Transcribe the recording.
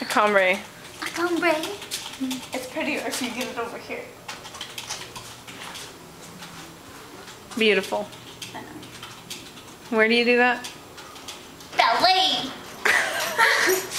A cambré. A cambré. It's prettier if you get it over here. Beautiful. Where do you do that? Ballet.